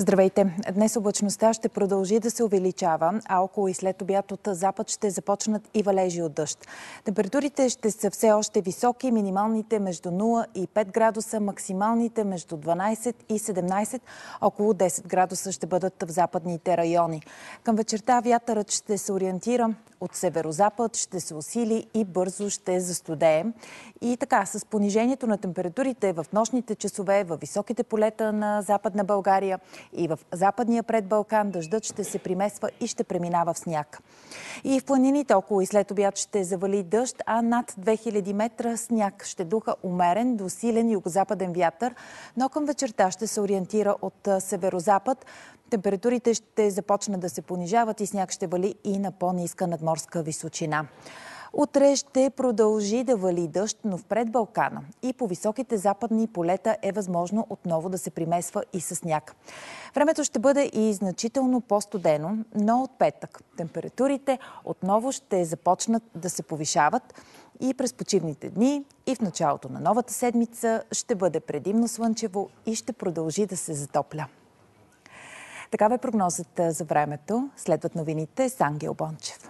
Здравейте! Днес облачността ще продължи да се увеличава, а около и след обяд от запад ще започнат и валежи от дъжд. Температурите ще са все още високи, минималните между 0 и 5 градуса, максималните между 12 и 17, около 10 градуса ще бъдат в западните райони. Към вечерта вятърът ще се ориентира от северо-запад, ще се усили и бързо ще застудее. И така, с понижението на температурите в нощните часове, в високите полета на Западна България и в западния предбалкан дъждът ще се примесва и ще преминава в сняг. И в планините около и след обяд ще завали дъжд, а над 2000 метра сняг ще духа умерен до силен югозападен вятър, но към вечерта ще се ориентира от северо-запад. Температурите ще започнат да се понижават и сняг ще вали и на по-ниска надморска височина. Утре ще продължи да вали дъжд, но в предбалкана и по високите западни полета е възможно отново да се примесва и с сняг. Времето ще бъде и значително по-студено, но от петък температурите отново ще започнат да се повишават и през почивните дни и в началото на новата седмица ще бъде предимно слънчево и ще продължи да се затопля. Такава е прогнозата за времето. Следват новините с Ангел Бончев.